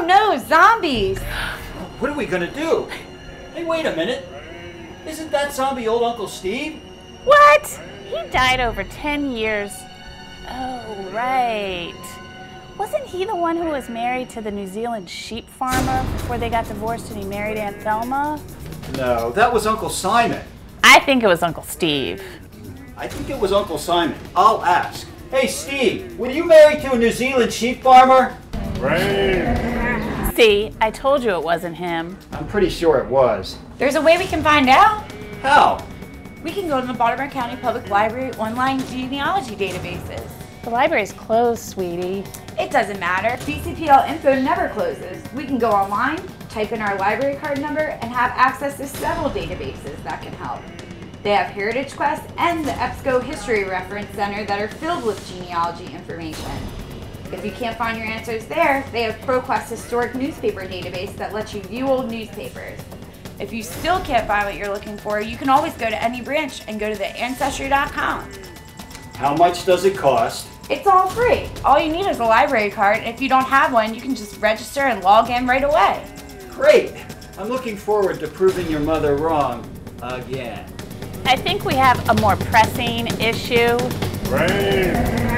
Oh no, zombies! What are we gonna do? Hey, wait a minute. Isn't that zombie old Uncle Steve? What? He died over 10 years. Oh, right. Wasn't he the one who was married to the New Zealand sheep farmer before they got divorced and he married Aunt Thelma? No, that was Uncle Simon. I think it was Uncle Steve. I think it was Uncle Simon. I'll ask. Hey, Steve, were you married to a New Zealand sheep farmer? See, I told you it wasn't him. I'm pretty sure it was. There's a way we can find out. How? We can go to the Baltimore County Public Library online genealogy databases. The library's closed, sweetie. It doesn't matter. BCPL info never closes. We can go online, type in our library card number, and have access to several databases that can help. They have Heritage Quest and the EBSCO History Reference Center that are filled with genealogy information. If you can't find your answers there, they have ProQuest Historic Newspaper Database that lets you view old newspapers. If you still can't find what you're looking for, you can always go to any branch and go to the Ancestry.com. How much does it cost? It's all free. All you need is a library card. If you don't have one, you can just register and log in right away. Great! I'm looking forward to proving your mother wrong again. I think we have a more pressing issue. Rain.